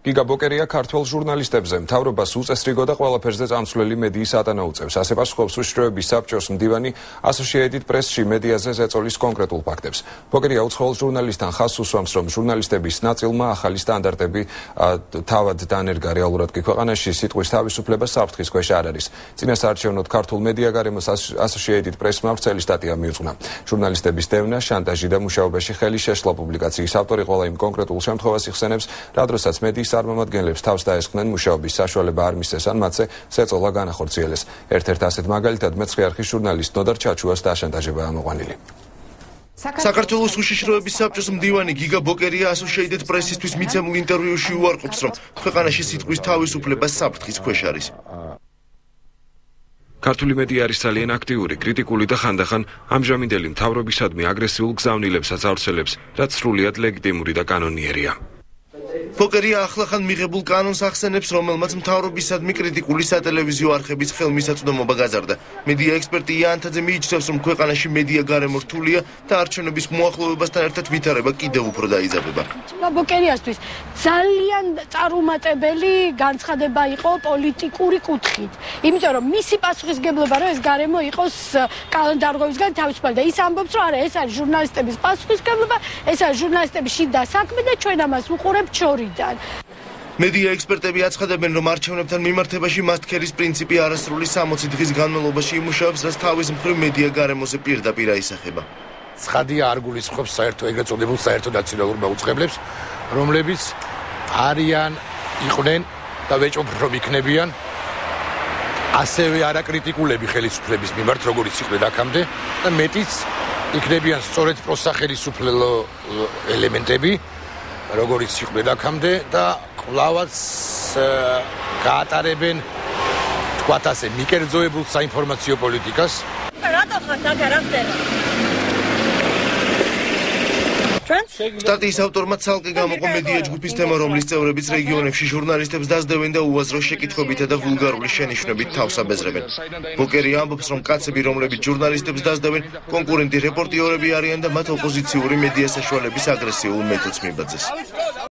გიგა ბოკერია ქართველ ჟურნალისტებზე მთავრობას უწესრიგო და ყველაფერზე წამსვლელი მედიის ატანა უწევს. ასე პასუხობს უშიშროების საბჭოს მდივანი Associated Press-ში მედიაზე ზეწოლის კონკრეტულ ფაქტებს. ბოკერია უცხოელ ჟურნალისტთან ხაზს უსვამს, რომ ჟურნალისტების ნაწილმა ახალი სტანდარტები თავად დანერგა რეალურად კი ქვეყანაში სიტყვის თავისუფლება საფრთხის ქვეშ არ არის. წინასაარჩევნოდ ქართულ მედია გარემოს Associated Press-მა ვრცელი სტატია მიუძღვნა. ჟურნალისტების დევნა, შანტაჟი და მუშაობაში ხელი შეშლა პუბლიკაციის ავტორი ყველა იმ კონკრეტულ შემთხვევას იხსენებს, რა დროსაც მედიის წარმომადგენლებს თავს დაესხნენ მუშაობის საშუალება არ მისცეს ან მათზე შეწოლა განახორციელეს. ერთ-ერთ ასეთ მაგალითად მეცხრე არქის ჟურნალისტ ნოდარ ჩაჩუას დაშანტაჟება ამოყვანილი. საქართველოს უშიშროების საბჭოს მდივანი გიგა ბოკერია Associated Press-ისთვის მიცემულ ინტერვიუში უარყოფს, რომ ქვეყანაში სიტყვის თავისუფლება საფრთხის ქვეშ არის. ქართული მედია არის ძალიან აქტიური, კრიტიკული და ხანდახან ამჟამინდელი მთავრობისადმი აგრესიულ გზავნილებსაც ავრცელებს, რაც სრულიად ლეგიტიმური და კანონიერია. ფოკერია ახლახან მიღებულ კანონს ახსენებს, რომელმაც მთავრობისადმი კრიტიკული სატელევიზიო არხების ხელმისაწვდომობა გაზარდა. მედია ექსპერტი იანთაძე მიიჩნევს, რომ ქვეყანაში მედია გარემო რთულია და არჩევნების მოახლოვებასთან ერთად ვითარება კიდევ უფრო დაიზარდება. ფოკერიასთვის ძალიან წარუმატებელი განცხადება იყო პოლიტიკური კუთხით, იმიტომ რომ მისი პასუხისგებლობა რომ ეს გარემო იყოს კალენდარღვევისგან თავისუფალი და ის ამბობს, რომ არა, ეს არის ჟურნალისტების პასუხისგებლობა, ეს არის ჟურნალისტების შიდა საქმე და ჩვენ ამას უყურებთ ჩვენ შორიდან. მედია ექსპერტები აცხადებენ, რომ არჩევნებთან მიმართებაში მასტქერის პრინციპი არასრული 60 დღის განმავლობაში იმუშავებს, რაც თავის მხრივ მედია გარემოზე პირდაპირ აისახება. ცხადია არ გულისხმობს საერთო ეგრეთ წოდებულ საერთო ნაციონალურ მოუწყებლებს, რომლებიც არიან იყვნენ და ვეჭობ რომ იქნებიან ასევე არაკრიტიკულები ხელისუფლების მიმართ, როგორც იყვნენ აქამდე და მეტიც იქნებიან სწორედ პროსახელისუფლო ელემენტები, როგორიც იყვნენ აქამდე და კლავაც გაატარებენ თქვათ ასე მიკერძოებულ საინფორმაციო პოლიტიკას. რატო ხარ აქ რა ხდება? სტატიის ავტორმა ცალკე გამოყო მედია ჯგუფის თემა, რომლის წევრებიც რეგიონებში ჟურნალისტებს დაძდევენ და უაზრო შეკითხვებით და ვულგარული შენიშვნებით თავს აბეზრებენ. ბოკერი ამბობს, რომ კაცები, რომლებიც ჟურნალისტებს დაძდევენ, კონკურენტი რეპორტიორები არიან და მათ ოპოზიციური მედია საშუალების აგრესიულ მეთოდს მიბაძეს.